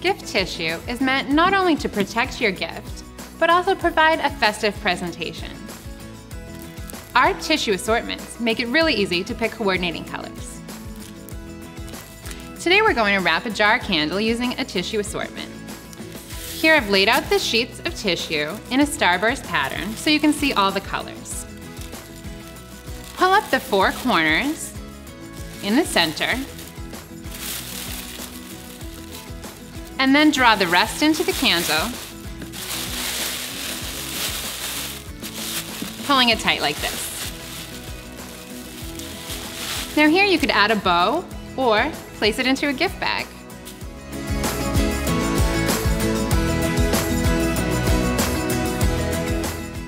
Gift tissue is meant not only to protect your gift, but also provide a festive presentation. Our tissue assortments make it really easy to pick coordinating colors. Today we're going to wrap a jar candle using a tissue assortment. Here I've laid out the sheets of tissue in a starburst pattern so you can see all the colors. Pull up the four corners in the center and then draw the rest into the candle, pulling it tight like this. Now here you could add a bow or place it into a gift bag.